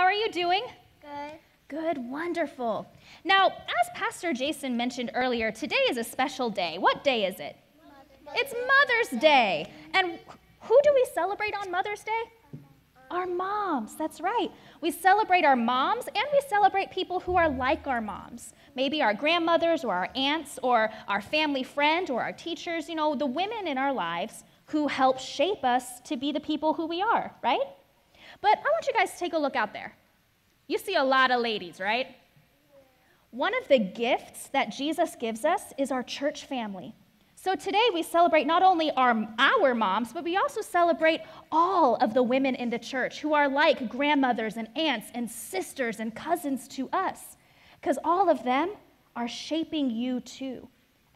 How are you doing? Good. Good, wonderful. Now, as Pastor Jason mentioned earlier, today is a special day. What day is it? It's Mother's Day. And who do we celebrate on Mother's Day? Our moms, that's right. We celebrate our moms and we celebrate people who are like our moms. Maybe our grandmothers or our aunts or our family friend or our teachers, you know, the women in our lives who help shape us to be the people who we are, right? But I want you guys to take a look out there. You see a lot of ladies, right? One of the gifts that Jesus gives us is our church family. So today we celebrate not only our, our moms, but we also celebrate all of the women in the church who are like grandmothers and aunts and sisters and cousins to us, because all of them are shaping you too.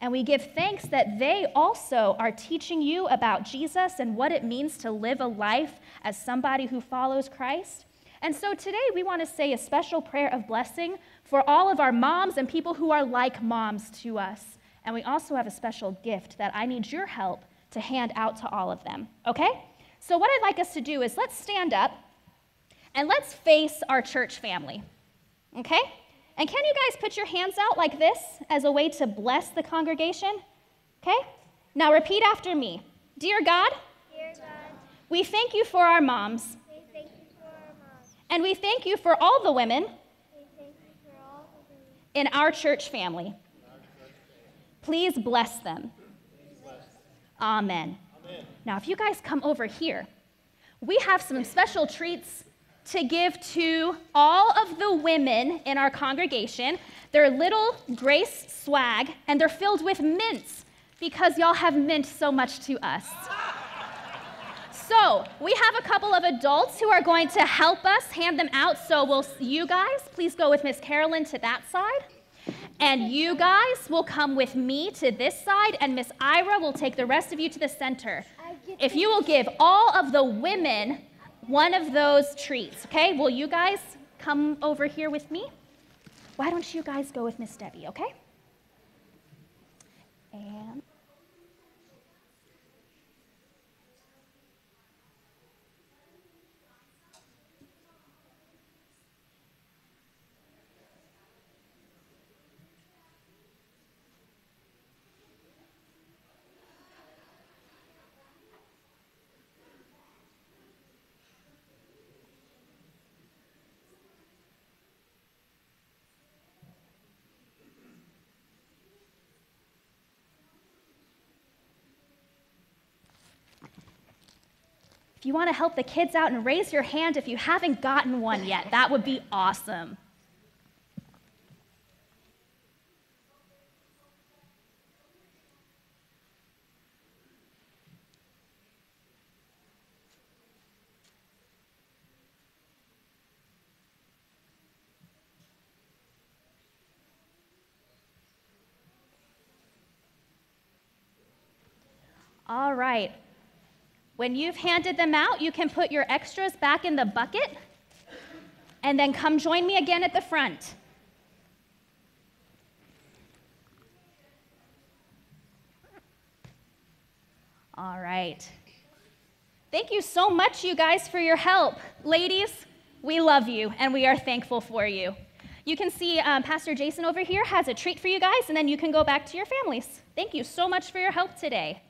And we give thanks that they also are teaching you about Jesus and what it means to live a life as somebody who follows Christ. And so today we want to say a special prayer of blessing for all of our moms and people who are like moms to us. And we also have a special gift that I need your help to hand out to all of them, okay? So, what I'd like us to do is let's stand up and let's face our church family, okay? And can you guys put your hands out like this as a way to bless the congregation? Okay? Now repeat after me Dear God, Dear God, we thank you for our moms, we thank you for our moms. and we thank you for all the women We thank you for all the women in our church family. Please bless them. Amen. Now, if you guys come over here, we have some special treats to give to all of the women in our congregation. They're little grace swag, and they're filled with mints because y'all have meant so much to us. So, we have a couple of adults who are going to help us hand them out. So, will you guys please go with Miss Carolyn to that side? And you guys will come with me to this side, and Miss Ira will take the rest of you to the center. If you will give all of the women one of those treats, okay? Will you guys come over here with me? Why don't you guys go with Miss Debbie, okay? And you want to help the kids out and raise your hand if you haven't gotten one yet, that would be awesome. All right. When you've handed them out, you can put your extras back in the bucket and then come join me again at the front. All right. Thank you so much, you guys, for your help. Ladies, we love you and we are thankful for you. You can see um, Pastor Jason over here has a treat for you guys, and then you can go back to your families. Thank you so much for your help today.